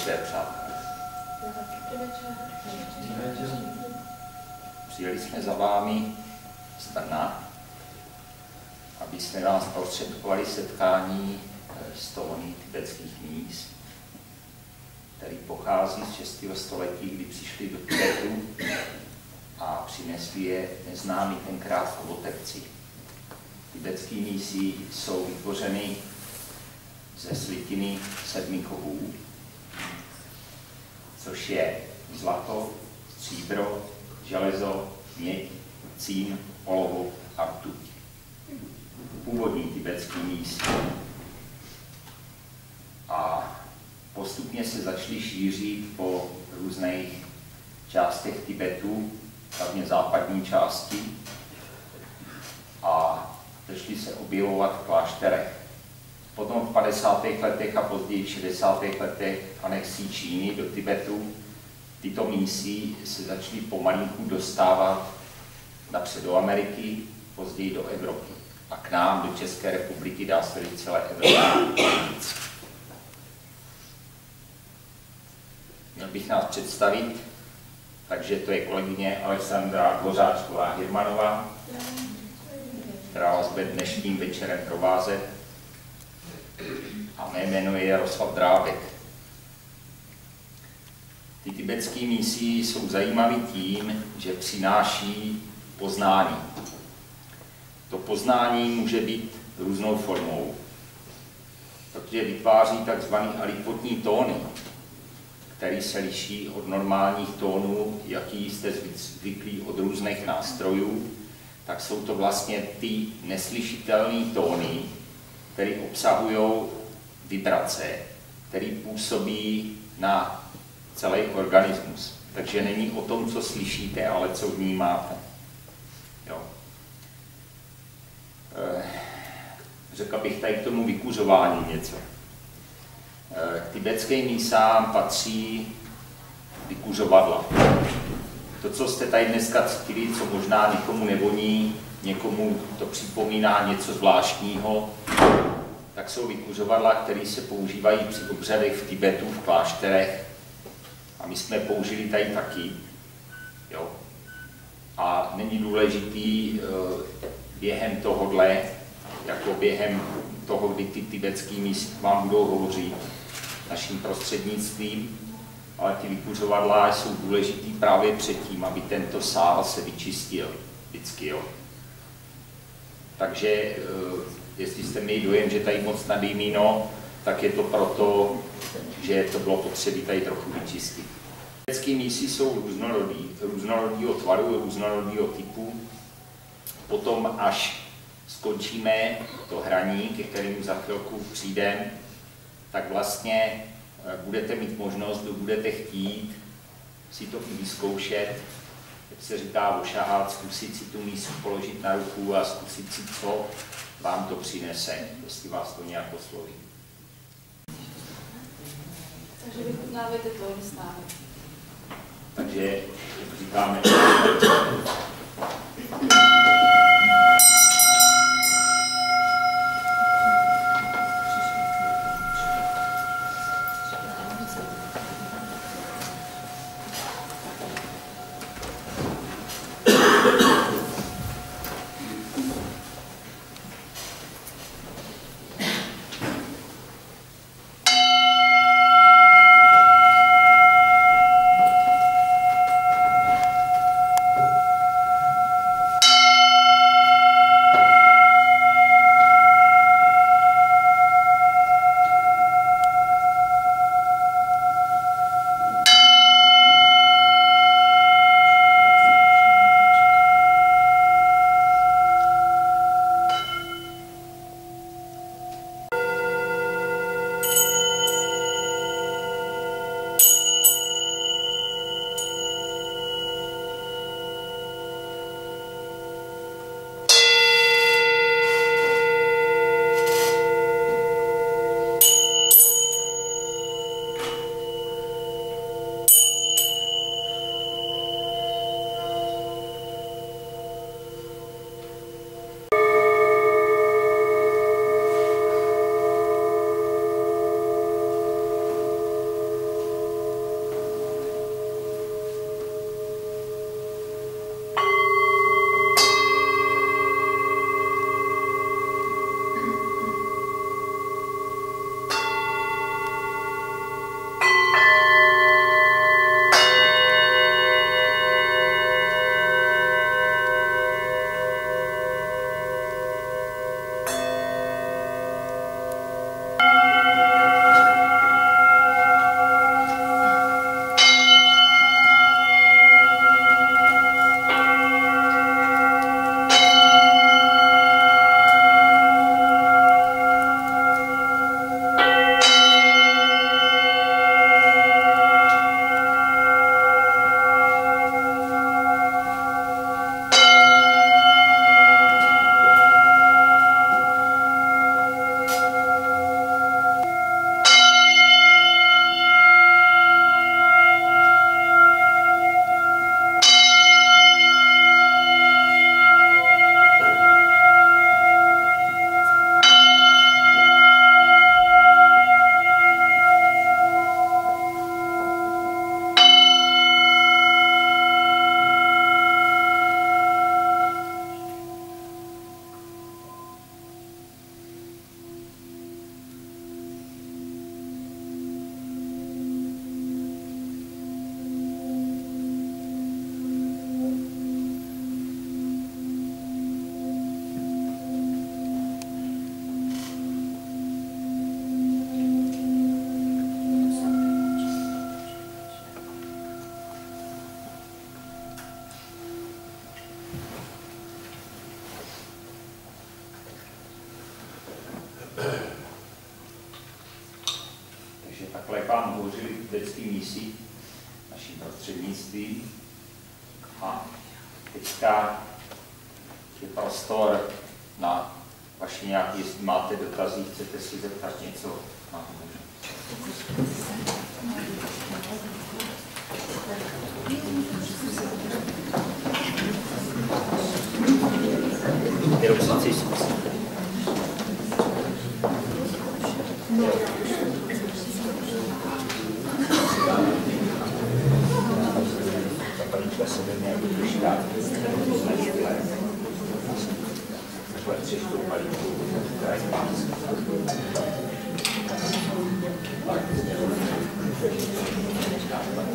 večer, přátelé. Přijeli jsme za vámi z Brna, aby jsme vás prostředkovali setkání z tóny tibetských míst, který pochází z 6. století, kdy přišli do Tibetu a přinesli je neznámý tenkrát ovotevci. Tibetské mísy jsou vytvořeny ze slitiny sedmi kovů, což je zlato, stříbro, železo, měď, cín, olovo a rtuť. Původní tibetský míst. A postupně se začaly šířit po různých částech Tibetu, hlavně západní části, a začaly se objevovat v klášterech. Potom v 50. letech a později v 60. letech anexí Číny do Tibetu tyto mísy se začaly pomalinku dostávat napřed do Ameriky, později do Evropy. A k nám, do České republiky, dá se celé Evropy. Měl bych nás představit, takže to je kolegyně Alexandra Dvořáčková Hirmanová, která vás bude dnešním večerem provázet. Je Jaroslav Drábek. Ty tibetské mísy jsou zajímavé tím, že přináší poznání. To poznání může být různou formou, protože vytváří takzvané alipotní tóny, který se liší od normálních tónů, jaký jste zvyklí od různých nástrojů, tak jsou to vlastně ty neslyšitelné tóny, které obsahují vibrace, které působí na celý organismus. Takže není o tom, co slyšíte, ale co vnímáte. Jo. Eh, řekl bych tady k tomu vykuřování něco. Eh, k tibetským mísám patří vykuřovadla. To, co jste tady dneska cítili, co možná někomu nevoní, někomu to připomíná něco zvláštního, tak jsou vykuřovadla, které se používají při obřadech v Tibetu, v klášterech. A my jsme použili tady taky. Jo. A není důležitý eh, během tohohle, jako během toho, kdy ty tibetský míst vám budou hovořit naším prostřednictvím, ale ty vykuřovadla jsou důležitý právě předtím, aby tento sál se vyčistil vždycky. Jo. Takže eh, jestli jste měli dojem, že tady moc nadýmí, no, tak je to proto, že to bylo potřeba tady trochu vyčistit. Tibetské mísy jsou různorodý, různorodýho tvaru, různorodýho typu. Potom, až skončíme to hraní, ke kterému za chvilku přijdeme, tak vlastně eh, budete mít možnost, budete chtít, si to vyzkoušet, jak se říká, ošahat, zkusit si tu mísu položit na ruku a zkusit si, co vám to přinese, jestli vás to nějak osloví. Takže vychutnávajte to s námi. Takže říkáme, tibetský mísi, naším prostřednictvím. A teďka je prostor na vaši nějaký, jestli máte dotazy, chcete si zeptat něco. Možnost. Jenom se chci Thank you.